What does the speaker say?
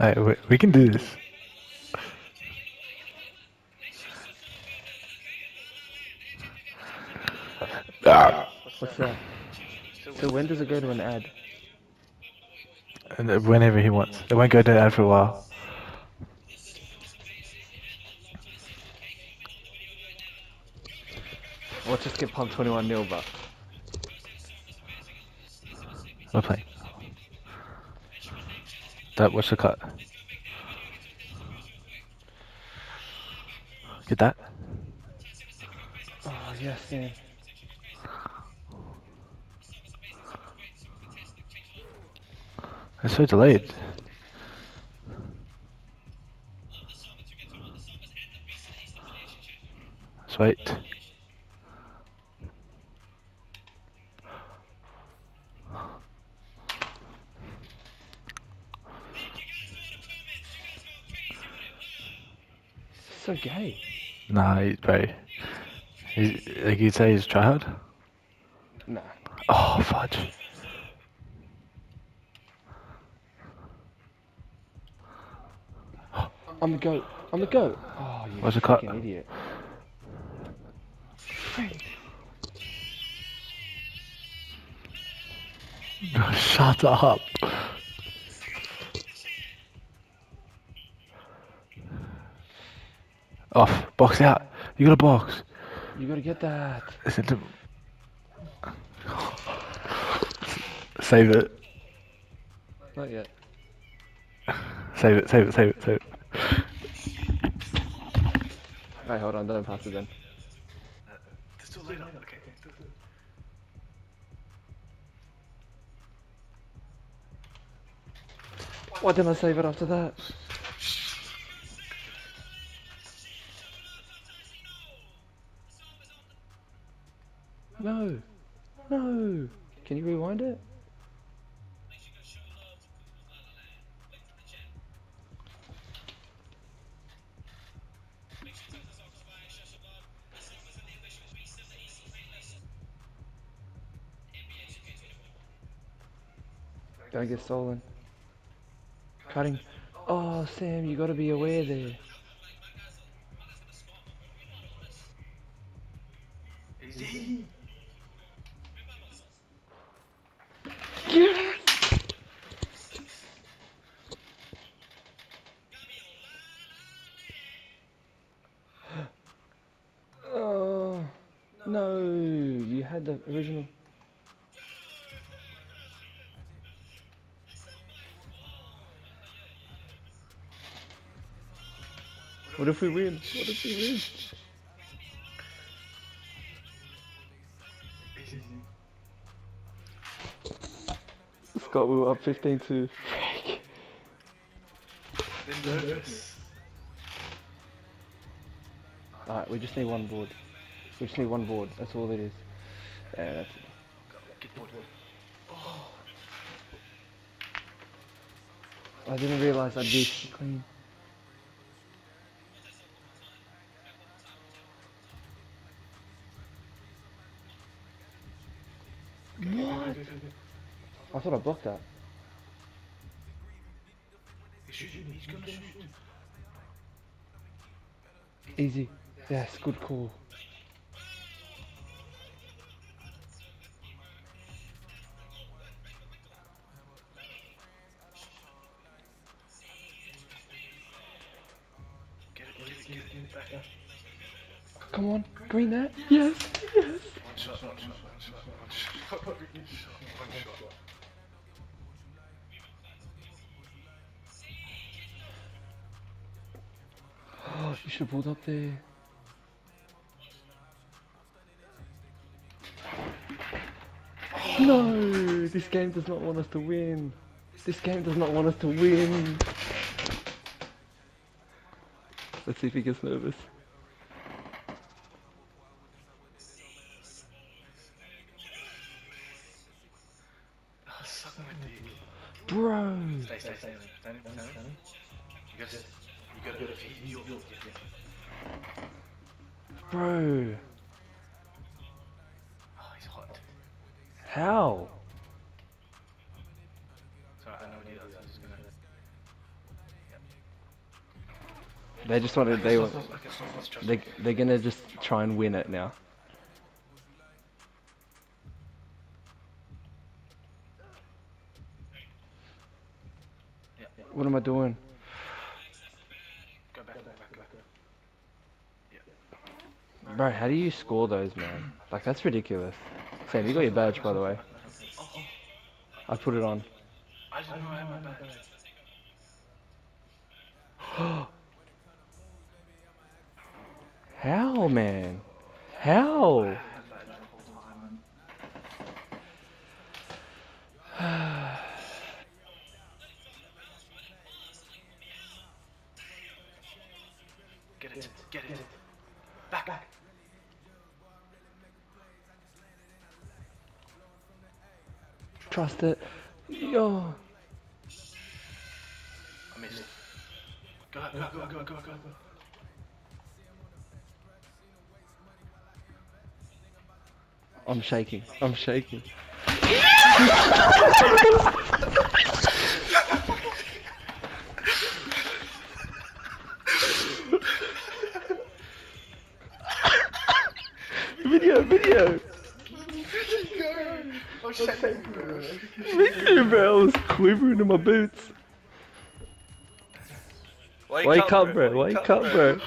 Alright, we, we can do this. Ah, What's that? So when does it go to an ad? and whenever he wants. It won't go to an ad for a while. Or just get pumped 21 nil, but We're. That what's the cut? Get that? oh yes, yeah. It's so delayed. Let's wait. So gay. Nah, he's very. He's, like you'd say he's tryhard. Nah. Oh fudge. I'm the goat. I'm the goat. Oh, you What's the cut? idiot. Shut up. Off. Box out. You got a box. You gotta get that. To. Save it. Not yet. Save it. Save it. Save it. Save it. Right, hold on. Don't pass it then. Why didn't I save it after that? No. No. Can you rewind it? Don't get stolen. Cutting. Oh, Sam, you gotta be aware there. Yes! Oh, no, you had the original. What if we win? What if we win? Scott, we were up 15 to. Alright, we just need one board. We just need one board, that's all it is. Yeah, that's it. I didn't realise I'd be clean. What? I thought I blocked that. Easy. Yes, good call. Come on, green that. Yes, yes. Oh, you should have pulled up there. No, this game does not want us to win. This game does not want us to win. Let's see if he gets nervous. Bro. Bro. Oh, he's hot. How? Just gonna. They just wanted. They want. They they're gonna just try and win it now. What am I doing? Bro, how do you score those, man? Like, that's ridiculous. Sam, you got your badge, by the way. I put it on. I didn't know I my badge. How, man? How? Get it, get it. Back, back. Trust it. Yo. I missed. Go, go, go, go, go, go. I'm shaking. I'm shaking. Oh, shit. I was quivering in my boots. Wake up, bro. Wake up, bro.